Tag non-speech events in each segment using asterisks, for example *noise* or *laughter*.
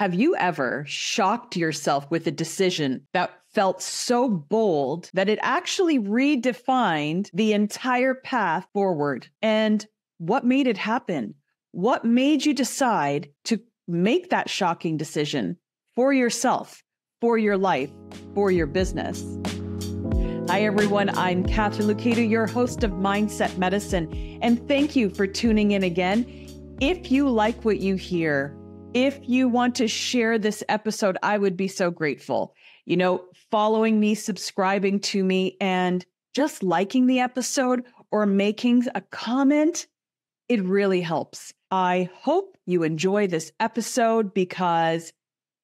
Have you ever shocked yourself with a decision that felt so bold that it actually redefined the entire path forward? And what made it happen? What made you decide to make that shocking decision for yourself, for your life, for your business? Hi, everyone. I'm Katharine Loucaidou, your host of Mindset Medicine, and thank you for tuning in again. If you like what you hear, if you want to share this episode, I would be so grateful. You know, following me, subscribing to me, and just liking the episode or making a comment, it really helps. I hope you enjoy this episode because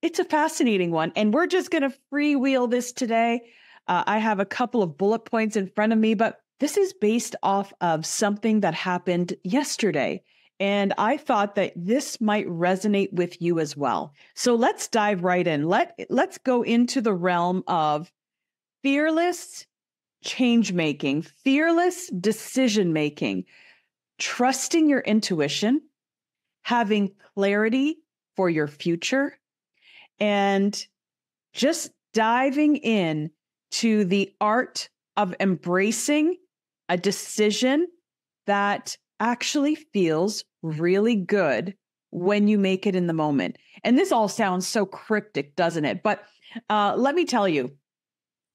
it's a fascinating one. And we're just going to freewheel this today. Uh, I have a couple of bullet points in front of me, but this is based off of something that happened yesterday. And I thought that this might resonate with you as well. So let's dive right in. Let, let's go into the realm of fearless change making, fearless decision making, trusting your intuition, having clarity for your future, and just diving in to the art of embracing a decision that actually feels really good when you make it in the moment. And this all sounds so cryptic, doesn't it? But uh, let me tell you,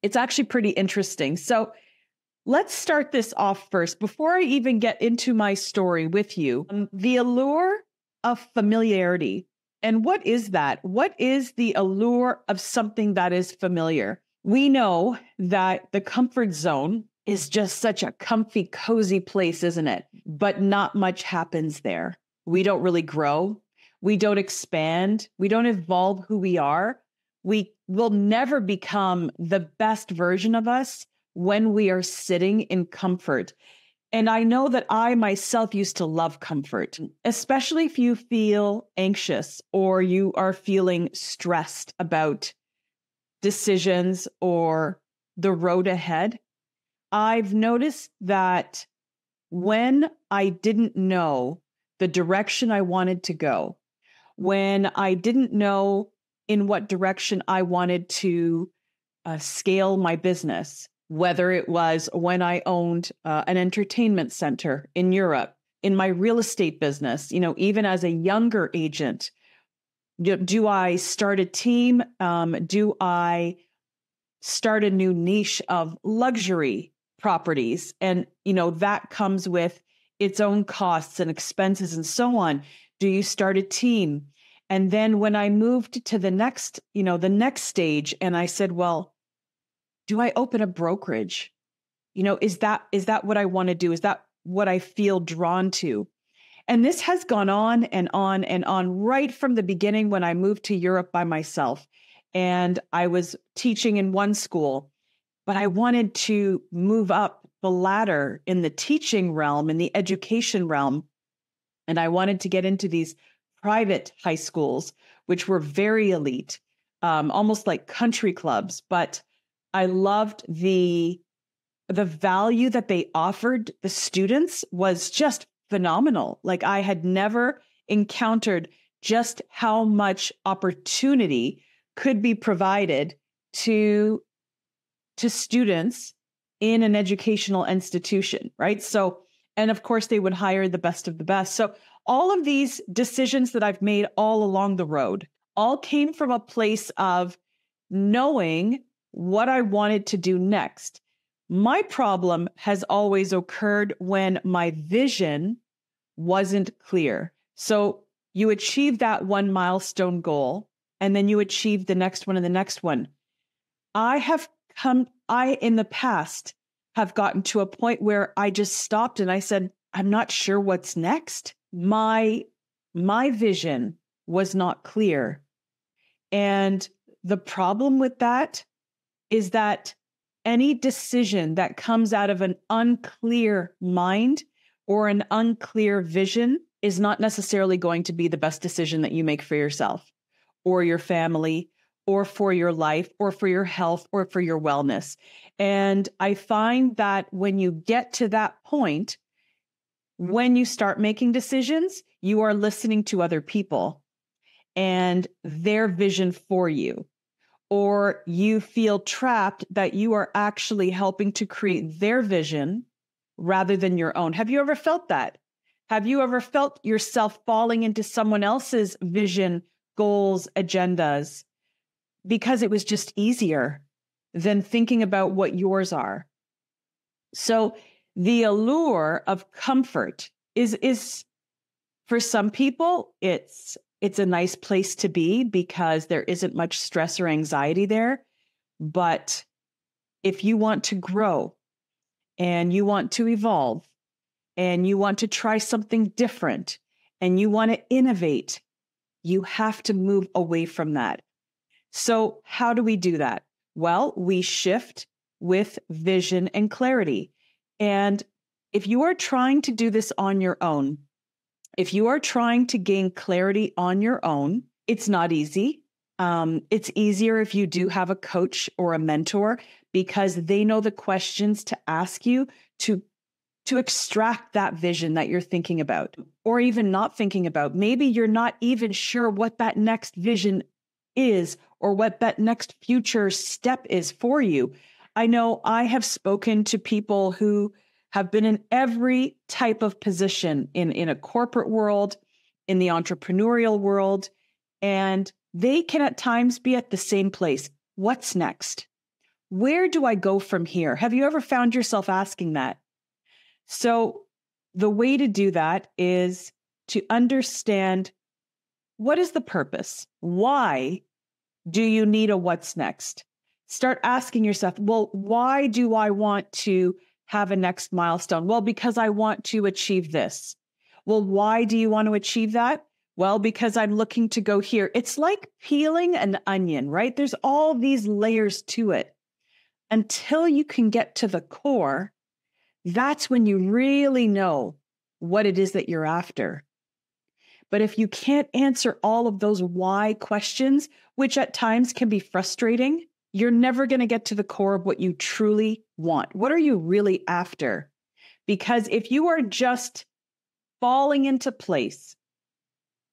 it's actually pretty interesting. So let's start this off first. Before I even get into my story with you, um, the allure of familiarity. And what is that? What is the allure of something that is familiar? We know that the comfort zone is just such a comfy, cozy place, isn't it? But not much happens there. We don't really grow. We don't expand. We don't evolve who we are. We will never become the best version of us when we are sitting in comfort. And I know that I myself used to love comfort, especially if you feel anxious or you are feeling stressed about decisions or the road ahead. I've noticed that when I didn't know the direction I wanted to go, when I didn't know in what direction I wanted to uh, scale my business, whether it was when I owned uh, an entertainment center in Europe, in my real estate business, you know, even as a younger agent, do, do I start a team? Um, do I start a new niche of luxury properties. And you know that comes with its own costs and expenses and so on. Do you start a team? And then when i moved to the next you know the next stage and i said well do i open a brokerage? You know is that is that what i want to do? Is that what i feel drawn to? And this has gone on and on and on right from the beginning when i moved to europe by myself. And i was teaching in one school but I wanted to move up the ladder in the teaching realm, in the education realm. And I wanted to get into these private high schools, which were very elite, um, almost like country clubs. But I loved the the value that they offered the students was just phenomenal. Like I had never encountered just how much opportunity could be provided to to students in an educational institution, right? So, and of course, they would hire the best of the best. So, all of these decisions that I've made all along the road all came from a place of knowing what I wanted to do next. My problem has always occurred when my vision wasn't clear. So, you achieve that one milestone goal, and then you achieve the next one and the next one. I have come, I in the past have gotten to a point where I just stopped and I said, I'm not sure what's next. My, my vision was not clear. And the problem with that is that any decision that comes out of an unclear mind or an unclear vision is not necessarily going to be the best decision that you make for yourself or your family or for your life or for your health or for your wellness. And I find that when you get to that point, when you start making decisions, you are listening to other people. and their vision for you. Or you feel trapped that you are actually helping to create their vision rather than your own. Have you ever felt that? Have you ever felt yourself falling into someone else's vision, goals, agendas because it was just easier than thinking about what yours are? So the allure of comfort is is for some people it's it's a nice place to be because there isn't much stress or anxiety there but if you want to grow and you want to evolve and you want to try something different and you want to innovate you have to move away from that so how do we do that well we shift with vision and clarity and if you are trying to do this on your own, if you are trying to gain clarity on your own, it's not easy. Um, it's easier if you do have a coach or a mentor because they know the questions to ask you to to extract that vision that you're thinking about or even not thinking about. Maybe you're not even sure what that next vision is or what that next future step is for you. I know I have spoken to people who have been in every type of position in, in a corporate world, in the entrepreneurial world, and they can at times be at the same place. What's next? Where do I go from here? Have you ever found yourself asking that? So, the way to do that is to understand what is the purpose? Why do you need a what's next? start asking yourself, well, why do I want to have a next milestone? Well, because I want to achieve this. Well, why do you want to achieve that? Well, because I'm looking to go here. It's like peeling an onion, right? There's all these layers to it. Until you can get to the core, that's when you really know what it is that you're after. But if you can't answer all of those why questions, which at times can be frustrating, you're never going to get to the core of what you truly want. What are you really after? Because if you are just falling into place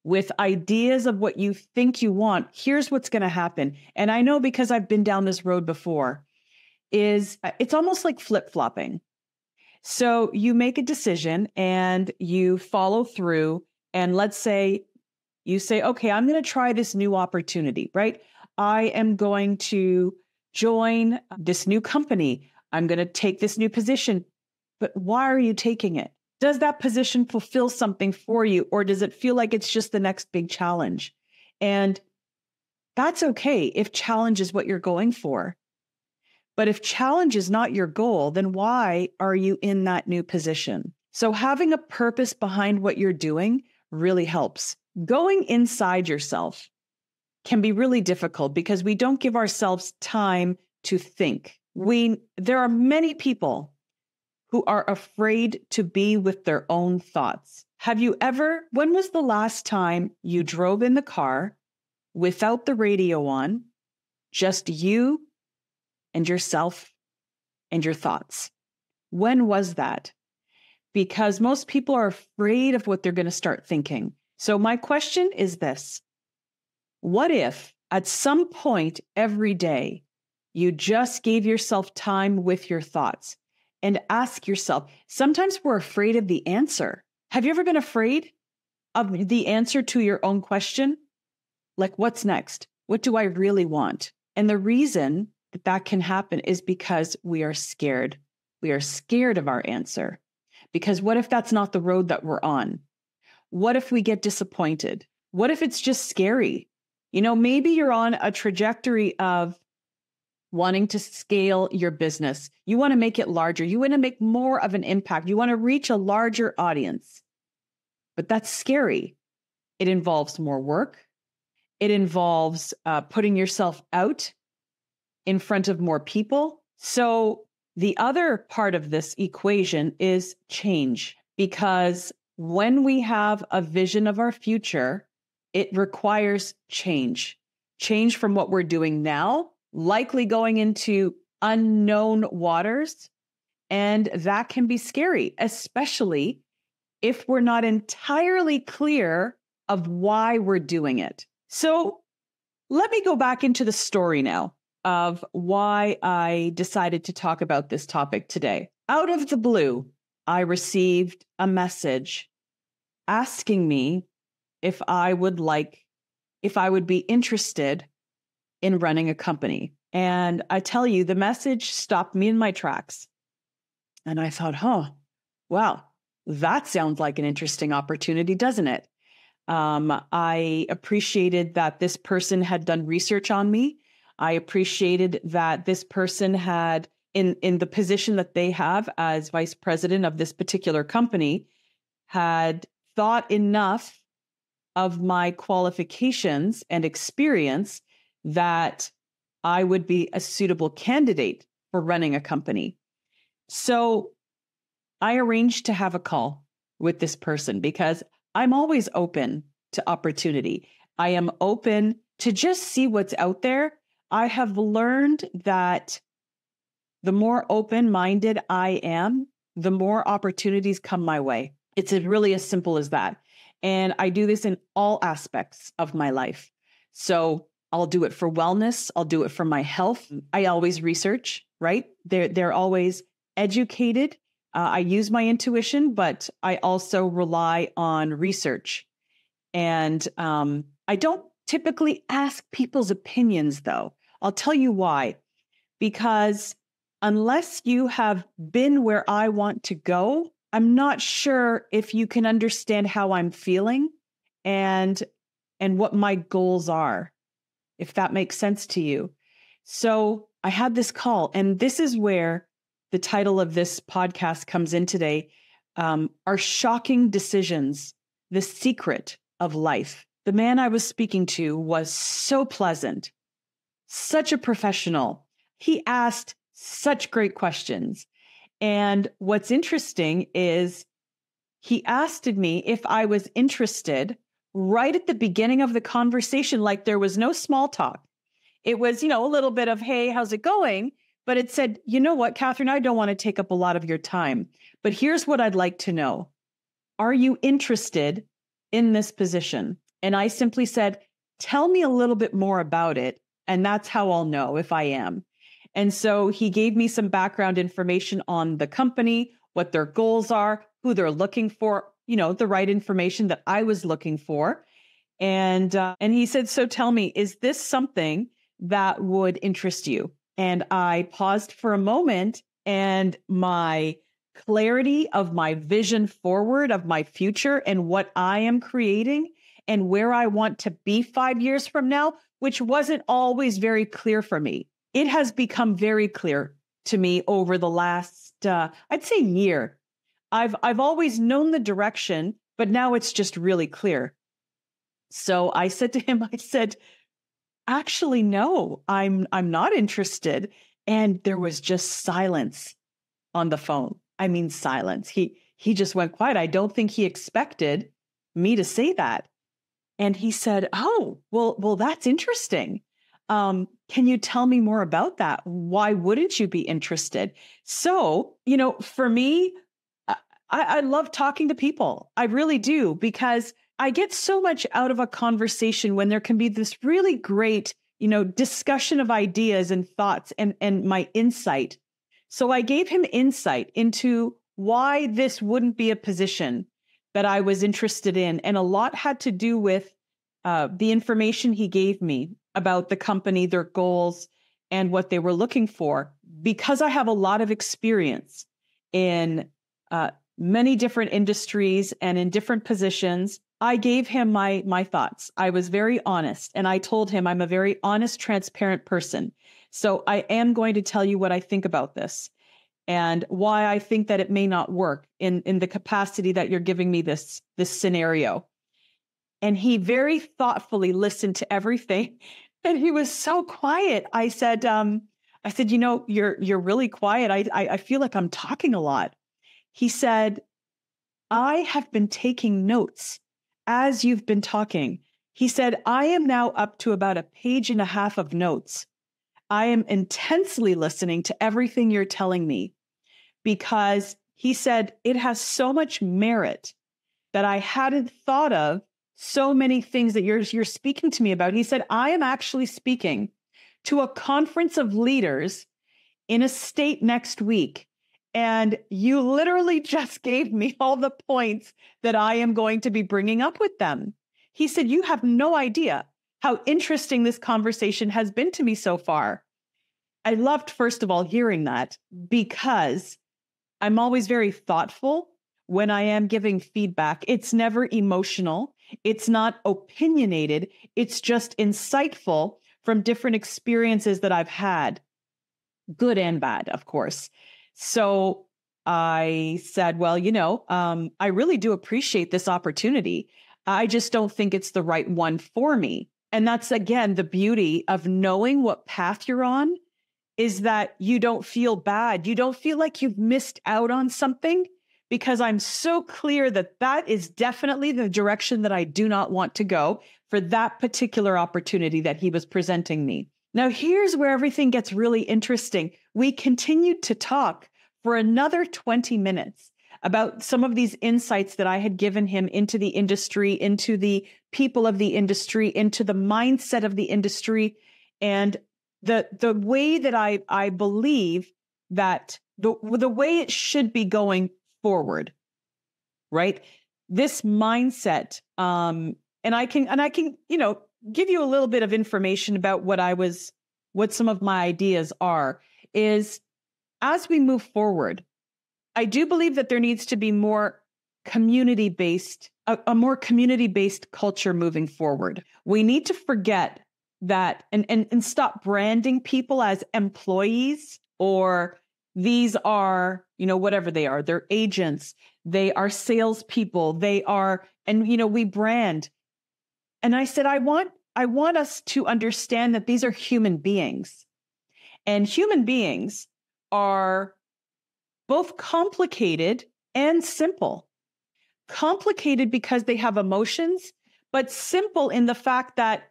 with ideas of what you think you want, here's what's going to happen. And I know because I've been down this road before is uh, it's almost like flip-flopping. So you make a decision and you follow through and let's say you say, "Okay, I'm going to try this new opportunity," right? I am going to join this new company. I'm going to take this new position. But why are you taking it? Does that position fulfill something for you, or does it feel like it's just the next big challenge? And that's okay if challenge is what you're going for. But if challenge is not your goal, then why are you in that new position? So having a purpose behind what you're doing really helps. Going inside yourself can be really difficult because we don't give ourselves time to think. We there are many people who are afraid to be with their own thoughts. Have you ever when was the last time you drove in the car without the radio on, just you and yourself and your thoughts? When was that? Because most people are afraid of what they're going to start thinking. So, my question is this what if at some point every day you just gave yourself time with your thoughts and ask yourself? Sometimes we're afraid of the answer. Have you ever been afraid of the answer to your own question? Like, what's next? What do I really want? And the reason that that can happen is because we are scared. We are scared of our answer. Because what if that's not the road that we're on? What if we get disappointed? What if it's just scary? You know, maybe you're on a trajectory of wanting to scale your business. You want to make it larger. You want to make more of an impact. You want to reach a larger audience. But that's scary. It involves more work. It involves uh, putting yourself out in front of more people. So, the other part of this equation is change, because when we have a vision of our future, it requires change, change from what we're doing now, likely going into unknown waters. And that can be scary, especially if we're not entirely clear of why we're doing it. So let me go back into the story now of why I decided to talk about this topic today. Out of the blue, I received a message asking me if I would like, if I would be interested in running a company. And I tell you, the message stopped me in my tracks. And I thought, huh, wow, that sounds like an interesting opportunity, doesn't it? Um, I appreciated that this person had done research on me. I appreciated that this person had, in, in the position that they have as vice president of this particular company, had thought enough of my qualifications and experience that I would be a suitable candidate for running a company. So I arranged to have a call with this person because I'm always open to opportunity. I am open to just see what's out there. I have learned that the more open minded I am, the more opportunities come my way. It's really as simple as that. And I do this in all aspects of my life. So I'll do it for wellness. I'll do it for my health. I always research, right? They're, they're always educated. Uh, I use my intuition, but I also rely on research. And um, I don't typically ask people's opinions, though. I'll tell you why. Because unless you have been where I want to go, I'm not sure if you can understand how I'm feeling and and what my goals are if that makes sense to you. So I had this call, and this is where the title of this podcast comes in today um, Are Shocking Decisions the Secret of Life? The man I was speaking to was so pleasant, such a professional. He asked such great questions. And what's interesting is he asked me if I was interested right at the beginning of the conversation, like there was no small talk. It was, you know, a little bit of, hey, how's it going? But it said, you know what, Katharine, I don't want to take up a lot of your time, but here's what I'd like to know Are you interested in this position? And I simply said, tell me a little bit more about it. And that's how I'll know if I am. And so he gave me some background information on the company, what their goals are, who they're looking for, you know, the right information that I was looking for. And uh, and he said, "So tell me, is this something that would interest you?" And I paused for a moment and my clarity of my vision forward of my future and what I am creating and where I want to be 5 years from now, which wasn't always very clear for me. It has become very clear to me over the last uh, I'd say year I've I've always known the direction, but now it's just really clear. So I said to him, *laughs* I said, actually, no, I'm I'm not interested. And there was just silence on the phone. I mean, silence. He he just went quiet. I don't think he expected me to say that. And he said, Oh, well, well, that's interesting. Um, can you tell me more about that? Why wouldn't you be interested? So, you know, for me, I, I love talking to people. I really do because I get so much out of a conversation when there can be this really great, you know, discussion of ideas and thoughts and, and my insight. So I gave him insight into why this wouldn't be a position that I was interested in. And a lot had to do with uh, the information he gave me about the company, their goals, and what they were looking for. Because I have a lot of experience in uh, many different industries and in different positions. I gave him my my thoughts. I was very honest and I told him I'm a very honest, transparent person. So I am going to tell you what I think about this and why I think that it may not work in in the capacity that you're giving me this this scenario. And he very thoughtfully listened to everything *laughs* and he was so quiet. I said um I said, "You know, you're you're really quiet. I I, I feel like I'm talking a lot." He said, I have been taking notes as you've been talking. He said, I am now up to about a page and a half of notes. I am intensely listening to everything you're telling me because he said it has so much merit that I hadn't thought of so many things that you're you're speaking to me about. He said, I am actually speaking to a conference of leaders in a state next week. And you literally *laughs* just gave me all the points that I am going to be bringing up with them. He said, You have no idea how interesting this conversation has been to me so far. I loved, first of all, hearing that because I'm always very thoughtful when I am giving feedback. It's never emotional, it's not opinionated, it's just insightful from different experiences that I've had, good and bad, of course. So I said, Well, you know, um, I really do appreciate this opportunity. I just don't think it's the right one for me. And that's again the beauty of knowing what path you're on is that you don't feel bad. You don't feel like you've missed out on something because I'm so clear that that is definitely the direction that I do not want to go for that particular opportunity that he was presenting me. Now, here's where everything gets really interesting. We continued to talk for another 20 minutes about some of these insights that I had given him into the industry, into the people of the industry, into the mindset of the industry, and the the way that I I believe that the the way it should be going forward, right? This mindset, um, and I can and I can you know give you a little bit of information about what I was, what some of my ideas are. Is as we move forward, I do believe that there needs to be more community based, a, a more community based culture moving forward. We need to forget that and, and and stop branding people as employees or these are you know whatever they are they're agents they are salespeople they are and you know we brand. And i said i want i want us to understand that these are human beings. And human beings are both complicated and simple. Complicated because they have emotions but simple in the fact that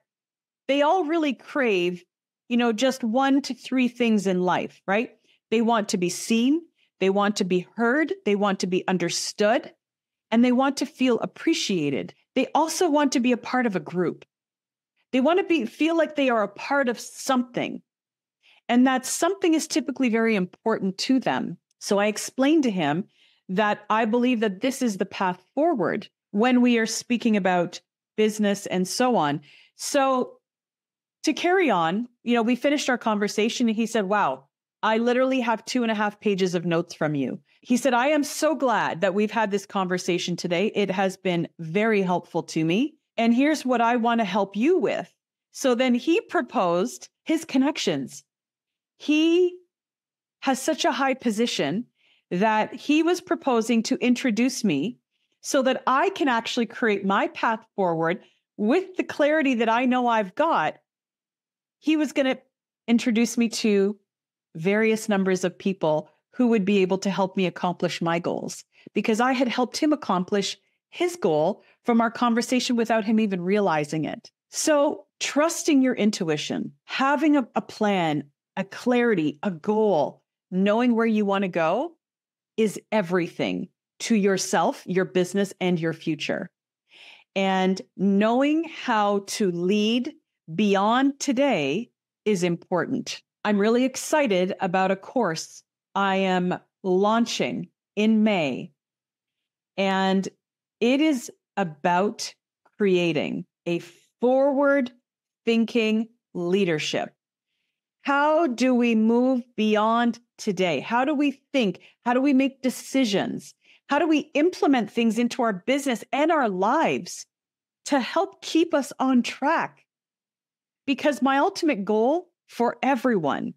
they all really crave, you know, just one to three things in life, right? They want to be seen, they want to be heard, they want to be understood, and they want to feel appreciated. They also want to be a part of a group. They want to be feel like they are a part of something. And that something is typically very important to them. So I explained to him that I believe that this is the path forward when we are speaking about business and so on. So to carry on, you know, we finished our conversation and he said, Wow, I literally have two and a half pages of notes from you. He said, I am so glad that we've had this conversation today. It has been very helpful to me. And here's what I want to help you with. So then he proposed his connections. He has such a high position that he was proposing to introduce me so that I can actually create my path forward with the clarity that I know I've got he was going to introduce me to various numbers of people who would be able to help me accomplish my goals because I had helped him accomplish his goal from our conversation without him even realizing it. So, trusting your intuition, having a, a plan, a clarity, a goal, knowing where you want to go is everything to yourself, your business, and your future. And knowing how to lead beyond today is important. I'm really excited about a course I am launching in May. And it is about creating a forward thinking leadership. How do we move beyond today? How do we think? How do we make decisions? How do we implement things into our business and our lives to help keep us on track? Because my ultimate goal for everyone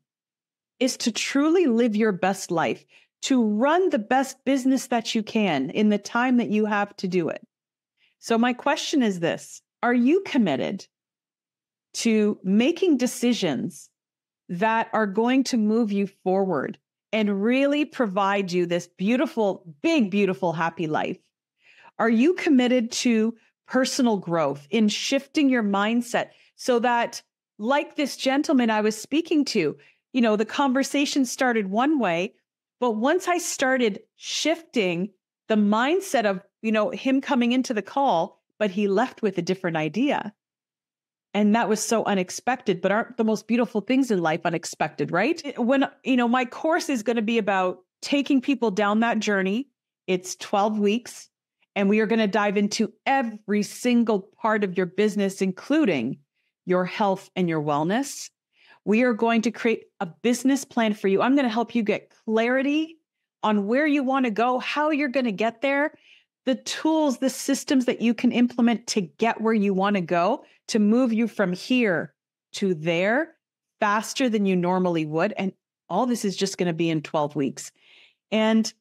is to truly live your best life, to run the best business that you can in the time that you have to do it. So, my question is this Are you committed to making decisions that are going to move you forward and really provide you this beautiful, big, beautiful, happy life? Are you committed to personal growth in shifting your mindset so that like this gentleman I was speaking to, you know, the conversation started one way, but once I started shifting the mindset of, you know, him coming into the call, but he left with a different idea. And that was so unexpected, but aren't the most beautiful things in life unexpected, right? When, you know, my course is going to be about taking people down that journey. It's 12 weeks, and we are going to dive into every single part of your business, including your health and your wellness. We are going to create a business plan for you. I'm going to help you get clarity on where you want to go, how you're going to get there, the tools, the systems that you can implement to get where you want to go, to move you from here to there faster than you normally would. And all this is just going to be in 12 weeks. And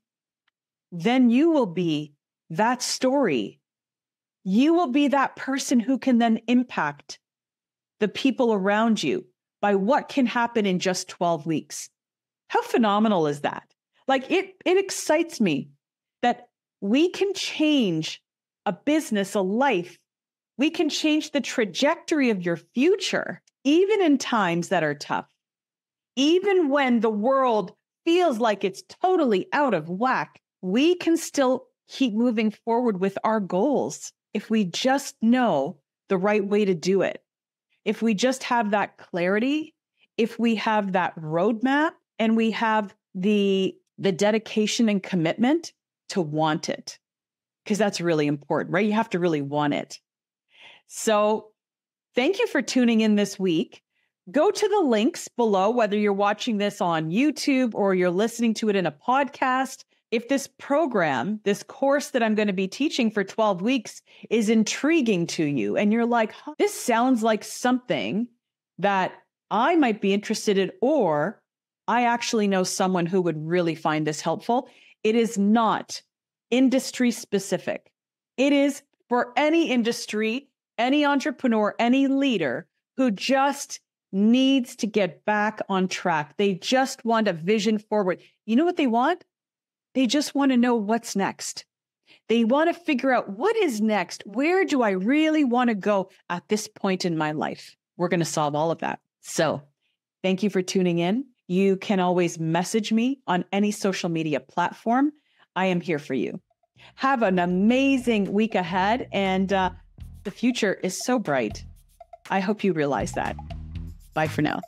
then you will be that story. You will be that person who can then impact the people around you by what can happen in just 12 weeks. How phenomenal is that? Like it it excites me that we can change a business, a life. We can change the trajectory of your future even in times that are tough. Even when the world feels like it's totally out of whack, we can still keep moving forward with our goals if we just know the right way to do it. If we just have that clarity, if we have that roadmap and we have the the dedication and commitment to want it because that's really important, right? You have to really want it. So, thank you for tuning in this week. Go to the links below, whether you're watching this on YouTube or you're listening to it in a podcast. If this program, this course that I'm going to be teaching for 12 weeks is intriguing to you, and you're like, huh, this sounds like something that I might be interested in, or I actually know someone who would really find this helpful. It is not industry specific. It is for any industry, any entrepreneur, any leader who just needs to get back on track. They just want a vision forward. You know what they want? They just want to know what's next. They want to figure out what is next. Where do I really want to go at this point in my life? We're going to solve all of that. So, thank you for tuning in. You can always message me on any social media platform. I am here for you. Have an amazing week ahead, and uh, the future is so bright. I hope you realize that. Bye for now.